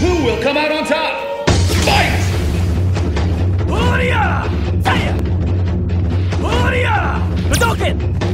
Who will come out on top? Fight! Uria! Saya! Uria! Hadouken!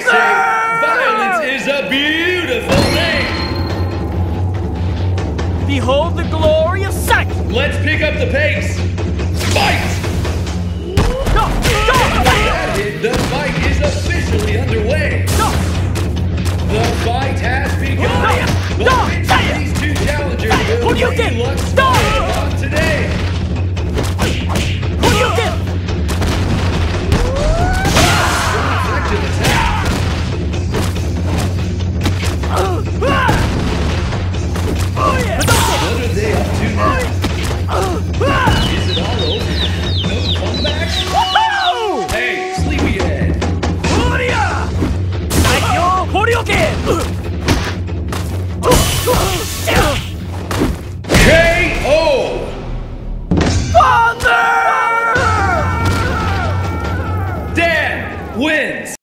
politics violence is a beautiful thing. Behold the glory of sex. Let's pick up the pace. Fight! No, no, the fight is officially underway. No. The fight has begun. No, no, no, these two challengers will you luck. took! K.O. Thunder! Dan wins!